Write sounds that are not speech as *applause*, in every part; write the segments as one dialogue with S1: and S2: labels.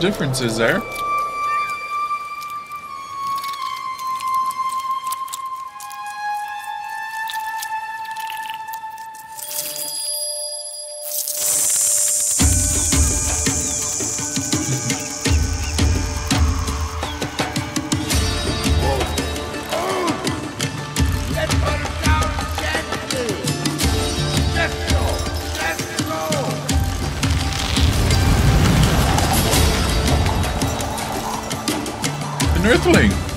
S1: what the is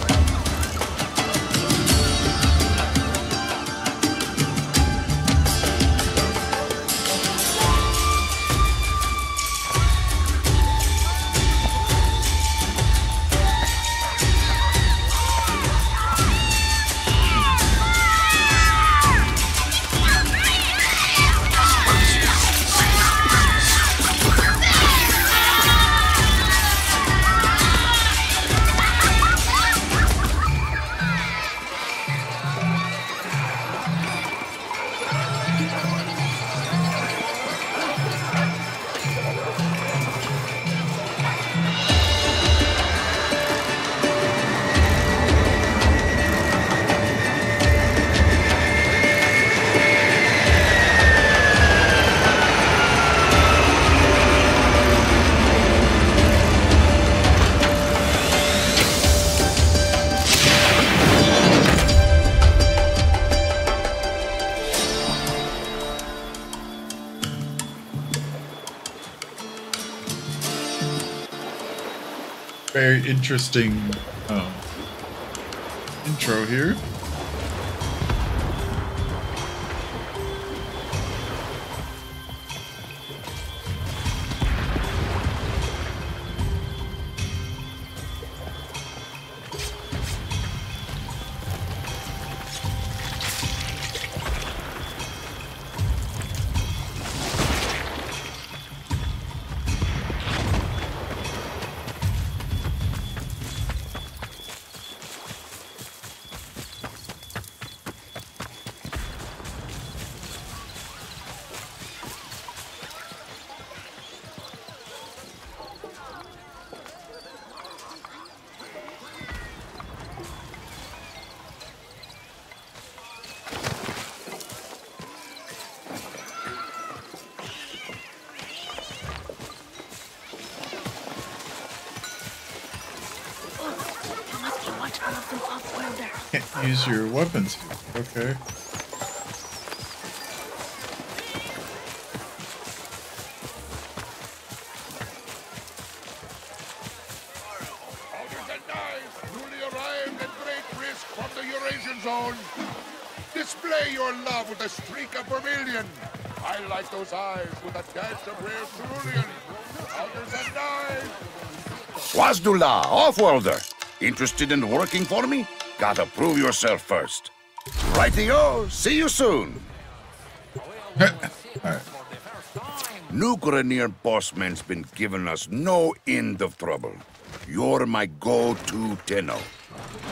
S1: very interesting um, intro here. Use your weapons. Okay.
S2: Zone. Display your love with a streak of vermilion. Highlight those eyes with a dash of rare cerulean. Elders and knives.
S3: Wazdullah, Offworlder. Interested in working for me? Gotta prove yourself first. Righty-o, see you soon. *laughs* right. New Grineer bossman's been giving us no end of trouble. You're my go-to Tenno.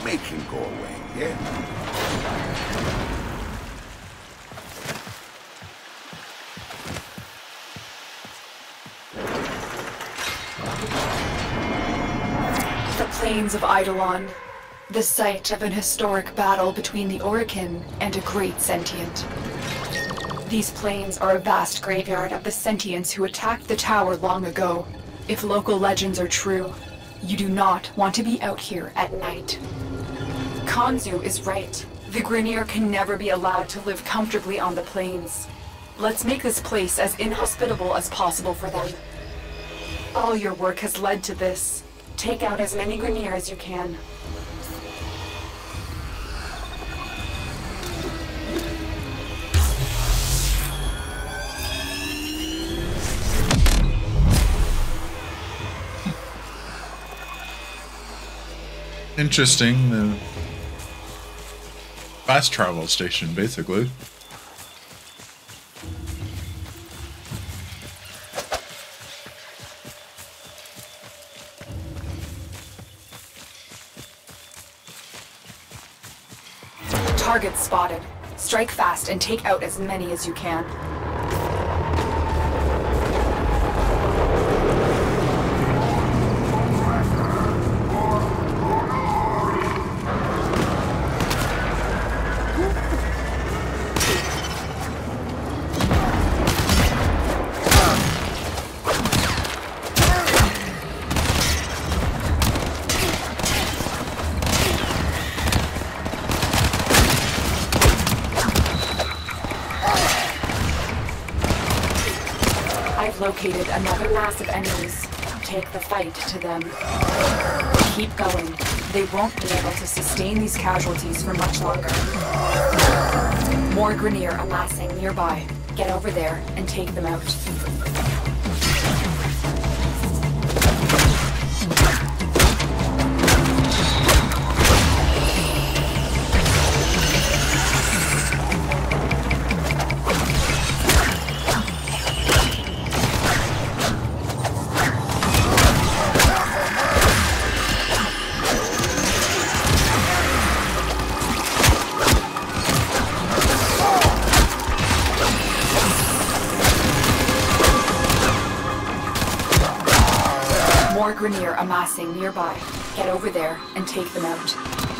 S3: Make him go away, yeah?
S4: The plains of Eidolon the site of an historic battle between the Orokin and a great sentient. These plains are a vast graveyard of the sentients who attacked the tower long ago. If local legends are true, you do not want to be out here at night. Konzu is right. The Grineer can never be allowed to live comfortably on the plains. Let's make this place as inhospitable as possible for them. All your work has led to this. Take out as many Grineer as you can.
S1: Interesting. The fast travel station, basically.
S4: Target spotted. Strike fast and take out as many as you can. Located another mass of enemies. Take the fight to them. Keep going. They won't be able to sustain these casualties for much longer. More Grineer amassing nearby. Get over there and take them out. Nearby. Get over there and take them out.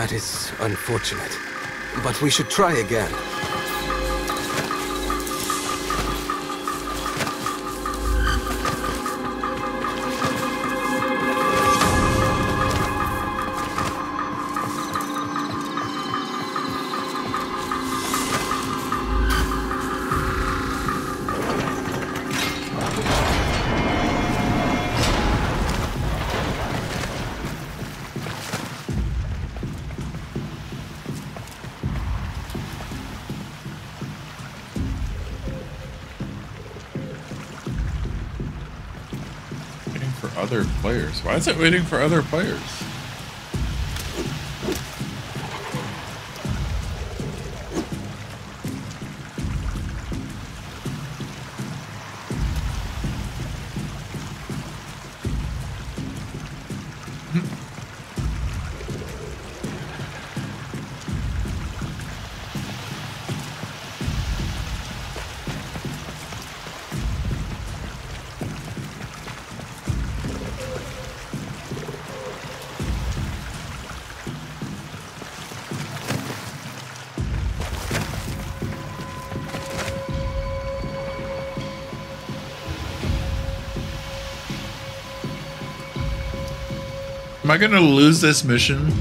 S5: That is unfortunate. But we should try again.
S1: Other players. Why is it waiting for other players? Am I gonna lose this mission?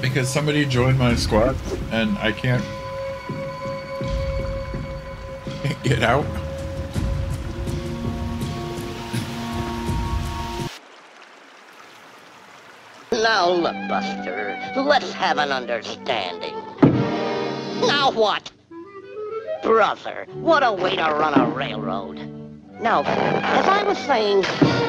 S1: Because somebody joined my squad and I can't, *laughs* get out.
S6: Now look, Buster, let's have an understanding. Now what? Brother, what a way to run a railroad. Now, as I was saying...